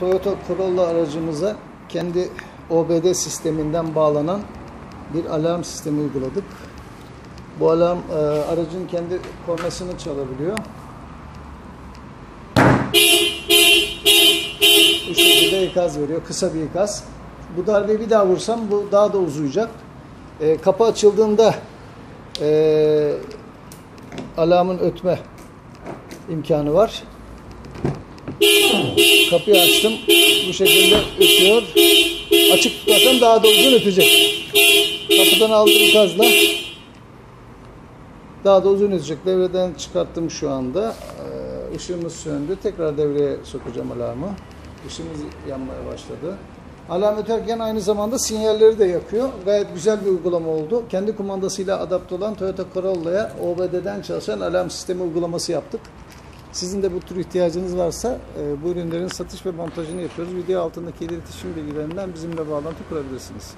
Toyota Corolla aracımıza kendi OBD sisteminden bağlanan bir alarm sistemi uyguladık. Bu alarm e, aracın kendi kornasını çalabiliyor. Bu şekilde ikaz veriyor. Kısa bir ikaz. Bu darbeyi bir daha vursam bu daha da uzayacak. E, kapı açıldığında e, alarmın ötme imkanı var. Kapıyı açtım. Bu şekilde ötüyor. Açık tutarsam daha da uzun ötecek. Kapıdan aldığım ikazla daha da uzun ötecek. Devreden çıkarttım şu anda. Ee, Işığımız söndü. Tekrar devreye sokacağım alarmı. Işığımız yanmaya başladı. Alarm öterken aynı zamanda sinyalleri de yakıyor. Gayet güzel bir uygulama oldu. Kendi kumandasıyla adapte olan Toyota Corolla'ya OBD'den çalışan alarm sistemi uygulaması yaptık. Sizin de bu tür ihtiyacınız varsa e, bu ürünlerin satış ve montajını yapıyoruz. Video altındaki iletişim bilgilerinden bizimle bağlantı kurabilirsiniz.